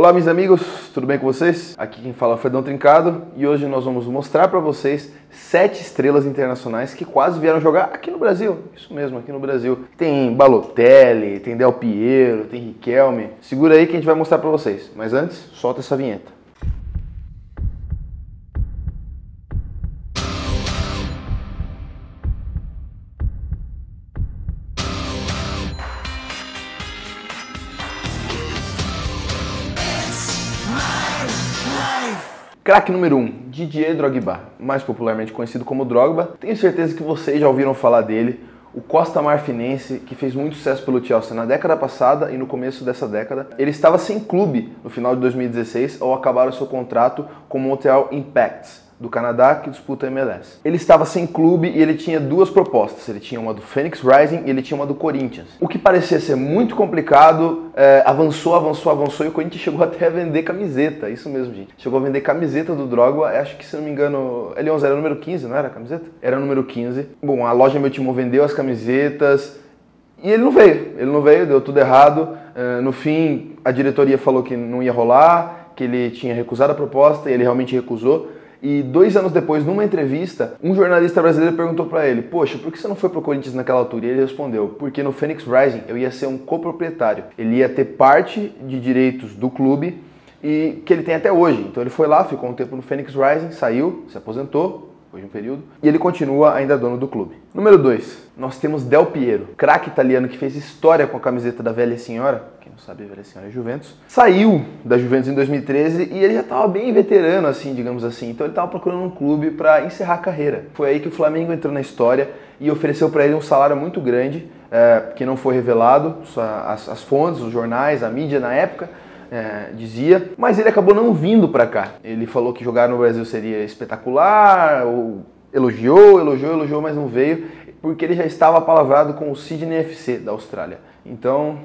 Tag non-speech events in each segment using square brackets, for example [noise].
Olá, meus amigos, tudo bem com vocês? Aqui quem fala é o Fredão Trincado e hoje nós vamos mostrar para vocês sete estrelas internacionais que quase vieram jogar aqui no Brasil. Isso mesmo, aqui no Brasil. Tem Balotelli, tem Del Piero, tem Riquelme. Segura aí que a gente vai mostrar para vocês. Mas antes, solta essa vinheta. Craque número 1, um, Didier Drogba, mais popularmente conhecido como Drogba. Tenho certeza que vocês já ouviram falar dele. O Costa Marfinense, que fez muito sucesso pelo Chelsea na década passada e no começo dessa década, ele estava sem clube no final de 2016 ao acabar o seu contrato com o Montreal Impacts do Canadá que disputa a MLS. Ele estava sem clube e ele tinha duas propostas. Ele tinha uma do Phoenix Rising e ele tinha uma do Corinthians. O que parecia ser muito complicado, é, avançou, avançou, avançou e o Corinthians chegou [laughs] até a vender camiseta. Isso mesmo, gente. Chegou a vender camiseta do Drogba, acho que se não me engano, ele 11 era número 15, não era a camiseta? Era número 15. Bom, a loja Meu Timo vendeu as camisetas e ele não veio. Ele não veio, deu tudo errado. É, no fim, a diretoria falou que não ia rolar, que ele tinha recusado a proposta e ele realmente recusou. E dois anos depois, numa entrevista, um jornalista brasileiro perguntou para ele: Poxa, por que você não foi pro Corinthians naquela altura? E ele respondeu: Porque no Phoenix Rising eu ia ser um coproprietário. Ele ia ter parte de direitos do clube e que ele tem até hoje. Então ele foi lá, ficou um tempo no Phoenix Rising, saiu, se aposentou, depois de um período, e ele continua ainda dono do clube. Número 2, nós temos Del Piero, craque italiano que fez história com a camiseta da velha senhora, quem não sabe, a velha senhora é Juventus, saiu da Juventus em 2013 e ele já estava bem veterano, assim, digamos assim, então ele estava procurando um clube para encerrar a carreira. Foi aí que o Flamengo entrou na história e ofereceu para ele um salário muito grande, é, que não foi revelado, as, as fontes, os jornais, a mídia na época, é, dizia, mas ele acabou não vindo para cá. Ele falou que jogar no Brasil seria espetacular, ou elogiou, elogiou, elogiou, mas não veio, porque ele já estava palavrado com o Sydney FC da Austrália. Então,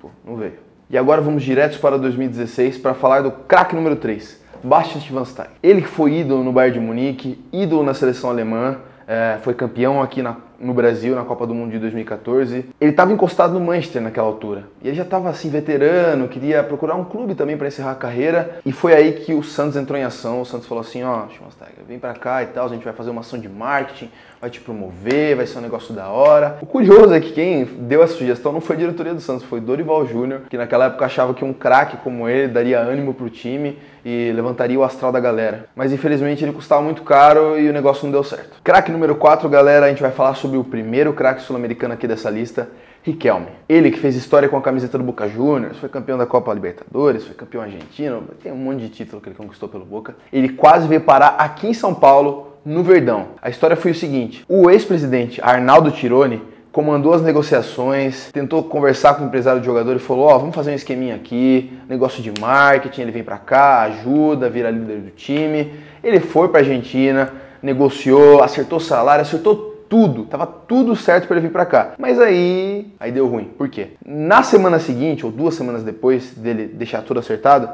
pô, não veio. E agora vamos direto para 2016 para falar do craque número 3, Bastian Schweinsteiger. Ele que foi ídolo no Bayern de Munique, ídolo na seleção alemã, é, foi campeão aqui na no Brasil na Copa do Mundo de 2014. Ele estava encostado no Manchester naquela altura. E ele já estava assim veterano, queria procurar um clube também para encerrar a carreira. E foi aí que o Santos entrou em ação. O Santos falou assim: "Ó, oh, vem para cá e tal, a gente vai fazer uma ação de marketing, vai te promover, vai ser um negócio da hora". O curioso é que quem deu a sugestão não foi a diretoria do Santos, foi Dorival Júnior, que naquela época achava que um craque como ele daria ânimo pro time e levantaria o astral da galera. Mas infelizmente ele custava muito caro e o negócio não deu certo. Craque número 4, galera, a gente vai falar sobre o primeiro craque sul-americano aqui dessa lista, Riquelme. Ele que fez história com a camiseta do Boca Juniors, foi campeão da Copa Libertadores, foi campeão argentino, tem um monte de título que ele conquistou pelo Boca. Ele quase veio parar aqui em São Paulo, no Verdão. A história foi o seguinte: o ex-presidente Arnaldo Tironi comandou as negociações, tentou conversar com o empresário de jogador e falou: Ó, oh, vamos fazer um esqueminha aqui, negócio de marketing. Ele vem para cá, ajuda, vira líder do time. Ele foi para Argentina, negociou, acertou salário, acertou tudo, tava tudo certo para ele vir para cá. Mas aí, aí deu ruim. Por quê? Na semana seguinte, ou duas semanas depois dele deixar tudo acertado,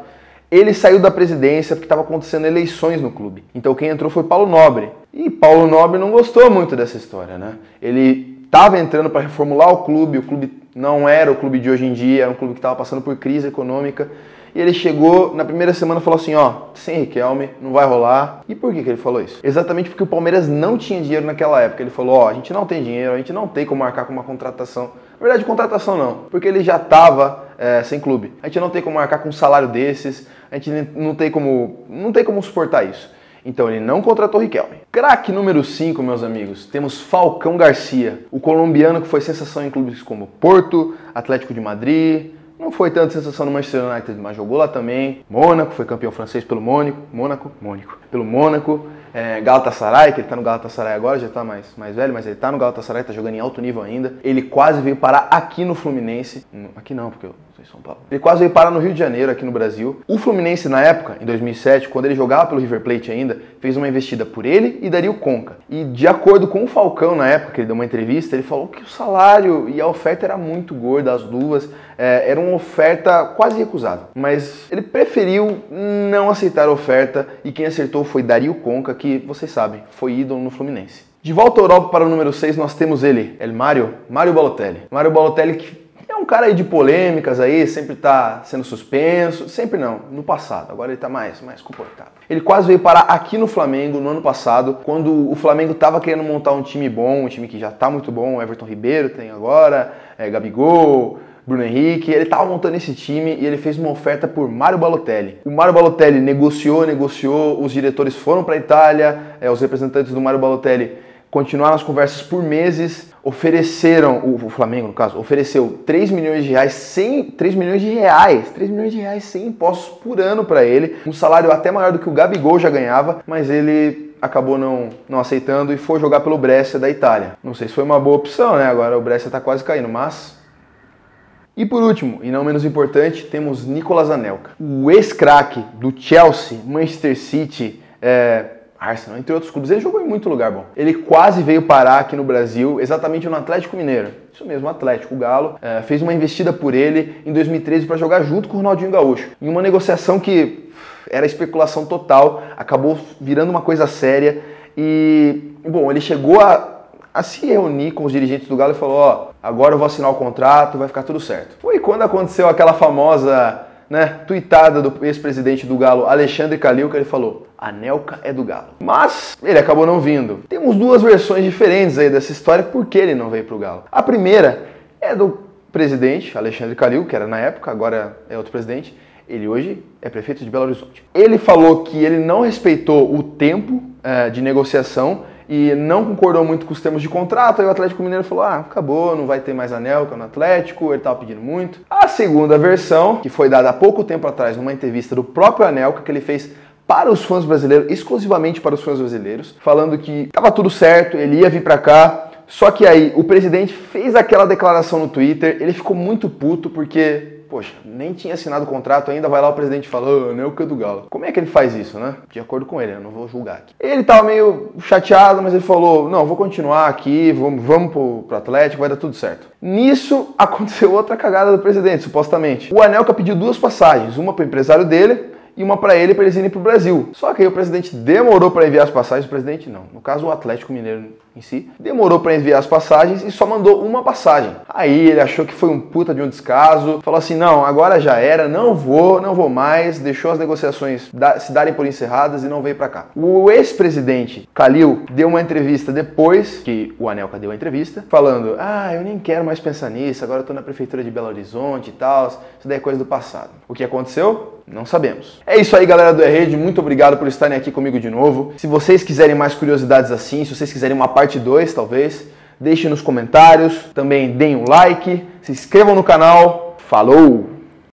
ele saiu da presidência porque estava acontecendo eleições no clube. Então quem entrou foi Paulo Nobre. E Paulo Nobre não gostou muito dessa história, né? Ele estava entrando para reformular o clube, o clube não era o clube de hoje em dia, era um clube que estava passando por crise econômica. E ele chegou na primeira semana e falou assim: ó, sem Riquelme, não vai rolar. E por que, que ele falou isso? Exatamente porque o Palmeiras não tinha dinheiro naquela época. Ele falou: ó, a gente não tem dinheiro, a gente não tem como marcar com uma contratação. Na verdade, contratação não, porque ele já estava é, sem clube. A gente não tem como marcar com um salário desses, a gente não tem como, não tem como suportar isso. Então ele não contratou Riquelme. Craque número 5, meus amigos, temos Falcão Garcia, o colombiano que foi sensação em clubes como Porto, Atlético de Madrid, não foi tanta sensação no Manchester United, mas jogou lá também. Mônaco, foi campeão francês pelo Mônaco. Mônaco, Mônaco. Pelo Mônaco. É, Galatasaray, que ele tá no Galatasaray agora, já tá mais, mais velho, mas ele tá no Galatasaray, tá jogando em alto nível ainda. Ele quase veio parar aqui no Fluminense. Aqui não, porque eu em São Paulo. Ele quase veio parar no Rio de Janeiro, aqui no Brasil. O Fluminense, na época, em 2007, quando ele jogava pelo River Plate ainda, fez uma investida por ele e daria o Conca. E de acordo com o Falcão, na época, que ele deu uma entrevista, ele falou que o salário e a oferta era muito gorda, as luvas, é, era uma oferta quase recusada. Mas ele preferiu não aceitar a oferta e quem acertou foi Dario Conca, que vocês sabem, foi ídolo no Fluminense. De volta à Europa para o número 6, nós temos ele, El Mário, Mário Balotelli. Mário Balotelli que É um cara aí de polêmicas aí, sempre tá sendo suspenso, sempre não, no passado, agora ele tá mais, mais comportado. Ele quase veio parar aqui no Flamengo no ano passado, quando o Flamengo tava querendo montar um time bom, um time que já tá muito bom, Everton Ribeiro tem agora, é, Gabigol, Bruno Henrique, ele estava montando esse time e ele fez uma oferta por Mário Balotelli. O Mário Balotelli negociou, negociou, os diretores foram para a Itália, é, os representantes do Mário Balotelli continuaram as conversas por meses, ofereceram, o Flamengo no caso, ofereceu 3 milhões de reais sem 3 milhões de reais, 3 milhões de reais sem impostos por ano para ele, um salário até maior do que o Gabigol já ganhava, mas ele acabou não, não aceitando e foi jogar pelo Brescia da Itália. Não sei se foi uma boa opção, né? Agora o Brescia está quase caindo, mas e por último, e não menos importante, temos Nicolas Anelka, o ex-craque do Chelsea, Manchester City, é, Arsenal, entre outros clubes. Ele jogou em muito lugar bom. Ele quase veio parar aqui no Brasil, exatamente no Atlético Mineiro. Isso mesmo, Atlético. O Galo é, fez uma investida por ele em 2013 para jogar junto com o Ronaldinho Gaúcho. Em uma negociação que era especulação total, acabou virando uma coisa séria. E, bom, ele chegou a a se reunir com os dirigentes do Galo e falou: Ó, agora eu vou assinar o contrato, vai ficar tudo certo. Foi quando aconteceu aquela famosa né, tuitada do ex-presidente do Galo, Alexandre Calil, que ele falou: a Nelca é do Galo. Mas ele acabou não vindo. Temos duas versões diferentes aí dessa história, por que ele não veio pro Galo. A primeira é do presidente, Alexandre Calil, que era na época, agora é outro presidente. Ele hoje é prefeito de Belo Horizonte. Ele falou que ele não respeitou o tempo uh, de negociação e não concordou muito com os termos de contrato, aí o Atlético Mineiro falou: ah, acabou, não vai ter mais anel que é no Atlético, ele estava pedindo muito. A segunda versão, que foi dada há pouco tempo atrás numa entrevista do próprio Anelka, que ele fez para os fãs brasileiros, exclusivamente para os fãs brasileiros, falando que estava tudo certo, ele ia vir para cá. Só que aí o presidente fez aquela declaração no Twitter, ele ficou muito puto porque poxa, nem tinha assinado o contrato ainda, vai lá o presidente e fala, oh, é o que do Galo. Como é que ele faz isso, né? De acordo com ele, eu não vou julgar aqui. Ele tava meio chateado, mas ele falou, não, vou continuar aqui, vamos, vamos pro, pro Atlético, vai dar tudo certo. Nisso [laughs] aconteceu outra cagada do presidente, supostamente. O Anelka pediu duas passagens, uma para o empresário dele e uma para ele para eles irem para o Brasil. Só que aí o presidente demorou para enviar as passagens, o presidente não, no caso o Atlético Mineiro em si, demorou para enviar as passagens e só mandou uma passagem. Aí ele achou que foi um puta de um descaso, falou assim: não, agora já era, não vou, não vou mais, deixou as negociações se darem por encerradas e não veio para cá. O ex-presidente Kalil deu uma entrevista depois que o Anelka deu a entrevista, falando: ah, eu nem quero mais pensar nisso, agora eu tô na prefeitura de Belo Horizonte e tal, isso daí é coisa do passado. O que aconteceu? Não sabemos. É isso aí, galera do E-Rede. Muito obrigado por estarem aqui comigo de novo. Se vocês quiserem mais curiosidades assim, se vocês quiserem uma parte 2, talvez, deixem nos comentários. Também deem um like, se inscrevam no canal. Falou!